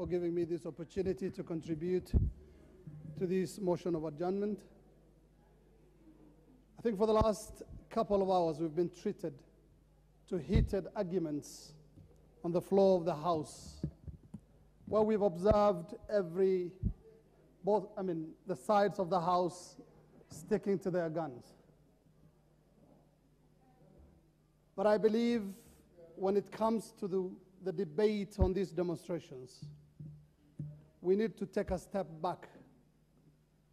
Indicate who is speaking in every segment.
Speaker 1: for giving me this opportunity to contribute to this motion of adjournment. I think for the last couple of hours we've been treated to heated arguments on the floor of the House, where we've observed every, both, I mean, the sides of the House sticking to their guns. But I believe when it comes to the, the debate on these demonstrations, we need to take a step back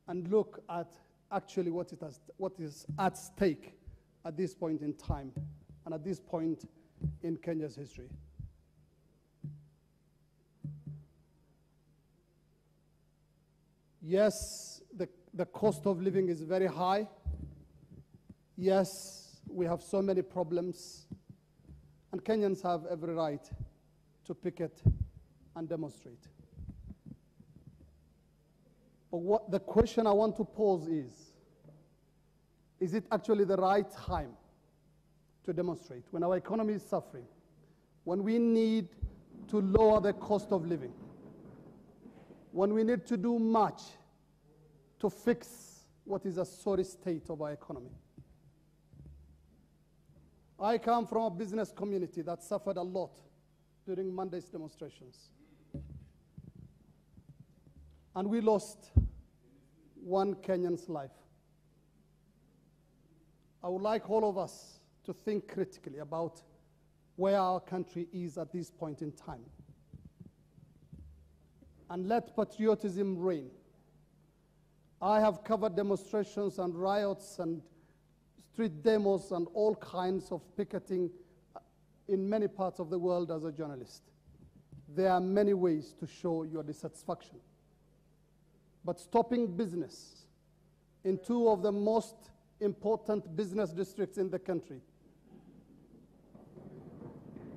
Speaker 1: and look at actually what, it has, what is at stake at this point in time and at this point in Kenya's history. Yes, the, the cost of living is very high. Yes, we have so many problems. And Kenyans have every right to picket and demonstrate. But what the question I want to pose is is it actually the right time to demonstrate when our economy is suffering, when we need to lower the cost of living, when we need to do much to fix what is a sorry state of our economy? I come from a business community that suffered a lot during Monday's demonstrations. And we lost one Kenyan's life. I would like all of us to think critically about where our country is at this point in time. And let patriotism reign. I have covered demonstrations and riots and street demos and all kinds of picketing uh, in many parts of the world as a journalist. There are many ways to show your dissatisfaction. But stopping business in two of the most important business districts in the country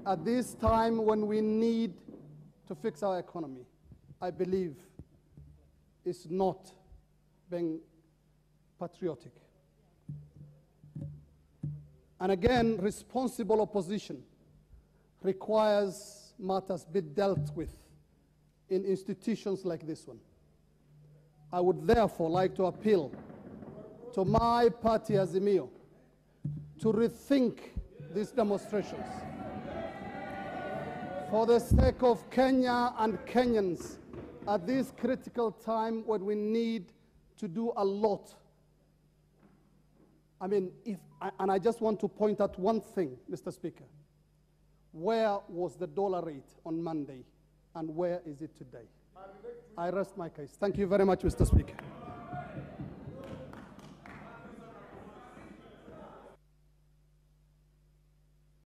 Speaker 1: at this time when we need to fix our economy, I believe is not being patriotic. And again, responsible opposition requires matters be dealt with in institutions like this one. I would therefore like to appeal to my party Azimio to rethink these demonstrations for the sake of Kenya and Kenyans at this critical time when we need to do a lot. I mean, if, and I just want to point out one thing, Mr. Speaker. Where was the dollar rate on Monday, and where is it today? I rest my case. Thank you very much, Mr. Speaker.